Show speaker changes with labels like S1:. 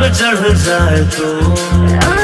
S1: अब चढ़ जाए तो।